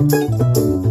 Música